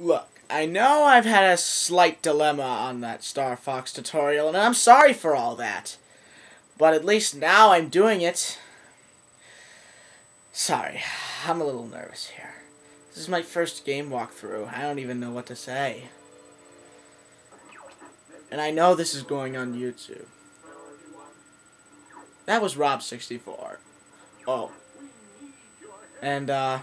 Look, I know I've had a slight dilemma on that Star Fox tutorial, and I'm sorry for all that. But at least now I'm doing it. Sorry, I'm a little nervous here. This is my first game walkthrough. I don't even know what to say. And I know this is going on YouTube. That was Rob64. Oh. And, uh...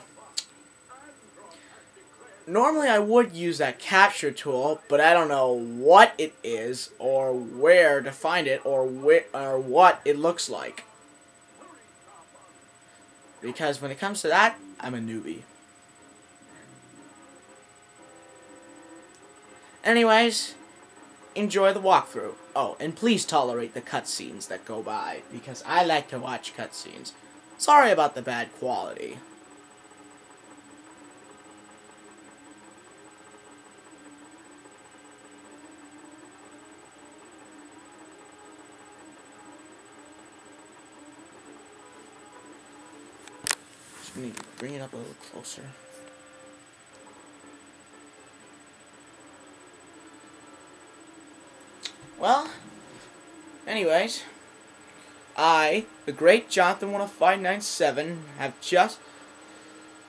Normally I would use that capture tool, but I don't know what it is, or where to find it, or or what it looks like. Because when it comes to that, I'm a newbie. Anyways, enjoy the walkthrough. Oh, and please tolerate the cutscenes that go by, because I like to watch cutscenes. Sorry about the bad quality. Need to bring it up a little closer. Well, anyways, I, the great Jonathan 10597, have just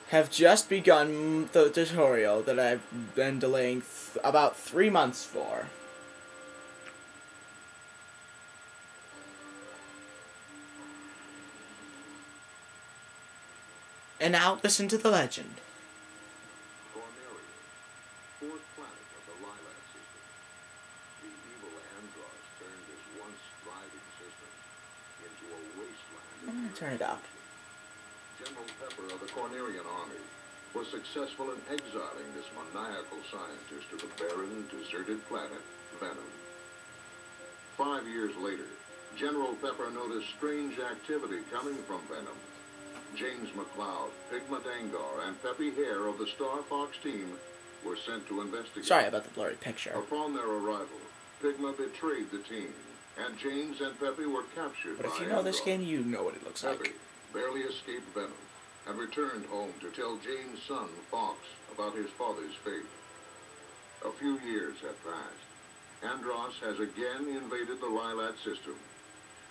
have just begun the tutorial that I've been delaying th about three months for. And now listen to the legend. Corneria, fourth planet of the Lylat system. The evil Andross turned this once thriving system into a wasteland. I'm gonna turn it up. General Pepper of the Cornerian army was successful in exiling this maniacal scientist to the barren, deserted planet, Venom. Five years later, General Pepper noticed strange activity coming from Venom. James McCloud, Pigma Dengar, and Peppy Hare of the Star Fox team were sent to investigate. Sorry about the blurry picture. Upon their arrival, Pigma betrayed the team, and James and Peppy were captured But if you know this game, you know what it looks Peppy like. barely escaped Venom and returned home to tell James' son, Fox, about his father's fate. A few years have passed. Andross has again invaded the Lylat system.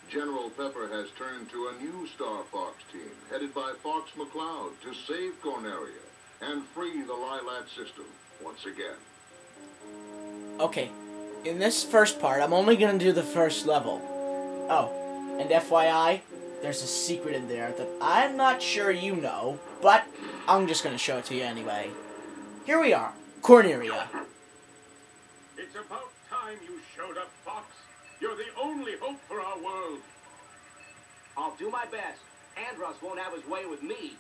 General Pepper has turned to a new Star Fox team, headed by Fox McCloud, to save Corneria and free the Lylat system once again. Okay, in this first part, I'm only gonna do the first level. Oh, and FYI, there's a secret in there that I'm not sure you know, but I'm just gonna show it to you anyway. Here we are, Corneria. It's about time you showed up, Fox. You're the only hope for our world. I'll do my best. Andross won't have his way with me.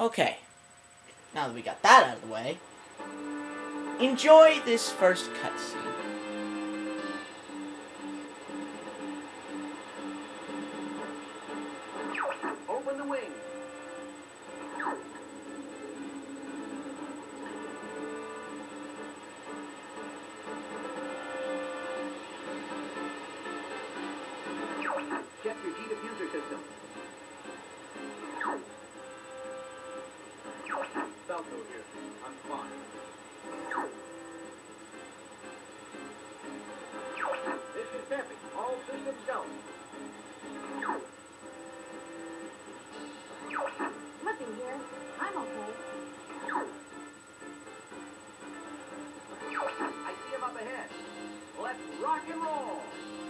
Okay, now that we got that out of the way, enjoy this first cutscene.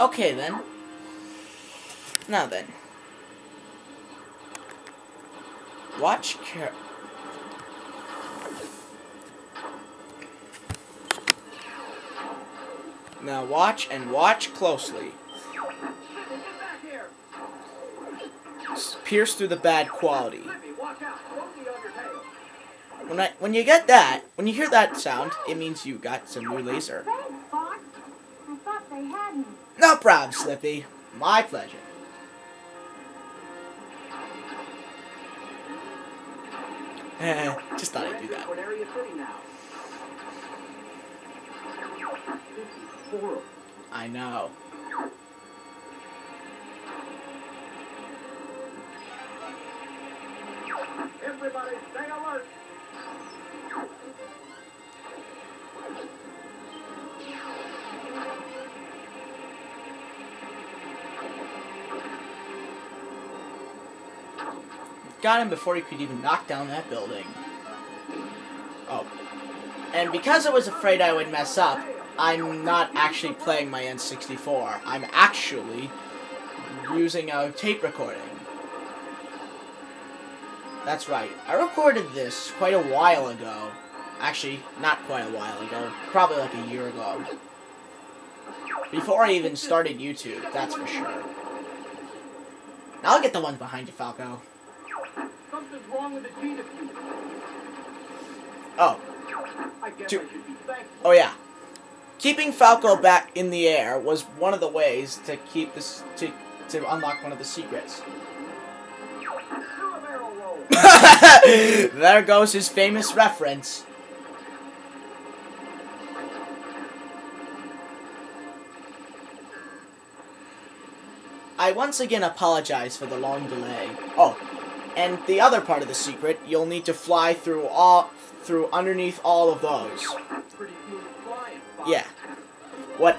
Okay then. Now then. Watch care. Now watch and watch closely. Pierce through the bad quality. When I when you get that, when you hear that sound, it means you got some new laser. No problem, Slippy. My pleasure. Eh, Just thought I'd do that. Now. This is horrible. I know. Got him before he could even knock down that building. Oh. And because I was afraid I would mess up, I'm not actually playing my N64. I'm actually using a tape recording. That's right. I recorded this quite a while ago. Actually, not quite a while ago. Probably like a year ago. Before I even started YouTube, that's for sure. I'll get the one behind you, Falco. Something's wrong with the G diffuser. Oh, I guess Two- I should be thankful. oh yeah. Keeping Falco back in the air was one of the ways to keep this to to unlock one of the secrets. Do a barrel roll. there goes his famous reference. I once again apologize for the long delay. Oh, and the other part of the secret, you'll need to fly through all through underneath all of those. Yeah. What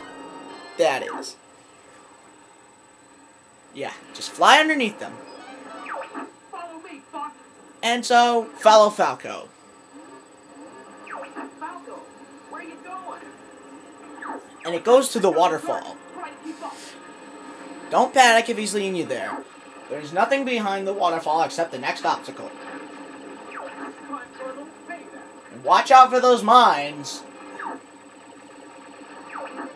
that is. Yeah, just fly underneath them. And so, follow Falco. Falco, where you going? And it goes to the waterfall. Don't panic if he's leading you there. There's nothing behind the waterfall except the next obstacle. Time for a little payback. And watch out for those mines.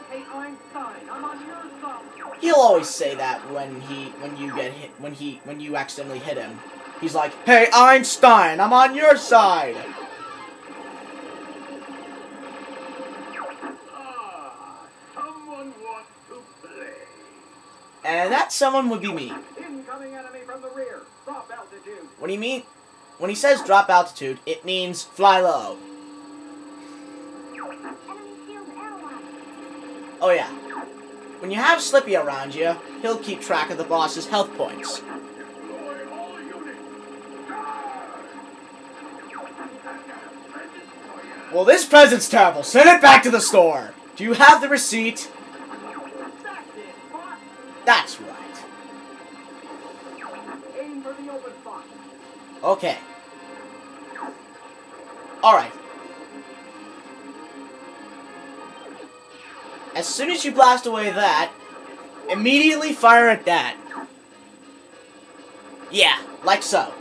Hey, Einstein, I'm on your side. He'll always say that when he when you get hit when he when you accidentally hit him. He's like, "Hey Einstein, I'm on your side." Ah, someone wants to play. And that someone would be me. Incoming enemy from the rear. Drop altitude. When he mean when he says drop altitude, it means fly low. Oh yeah. When you have Slippy around you, he'll keep track of the boss's health points. Well, this present's terrible. Send it back to the store. Do you have the receipt? Okay. Alright. As soon as you blast away that, immediately fire at that. Yeah, like so.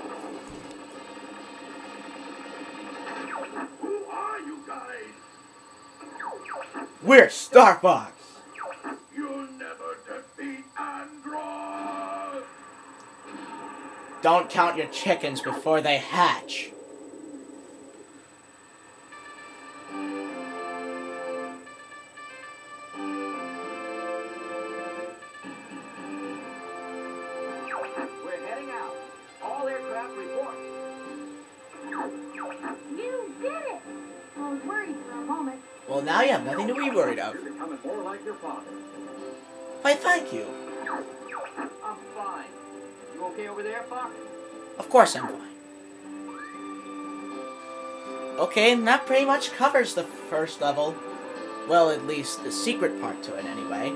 Who are you guys? We're Star Don't count your chickens before they hatch. We're heading out. All aircraft report. You did it! I was worried for a moment. Well, now you have nothing to be worried of. You're becoming more like your father. Why, thank you. Okay over there? Of course I'm fine. Okay, and that pretty much covers the first level. Well, at least the secret part to it, anyway.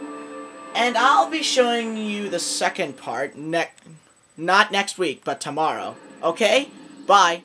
And I'll be showing you the second part ne- not next week, but tomorrow. Okay? Bye.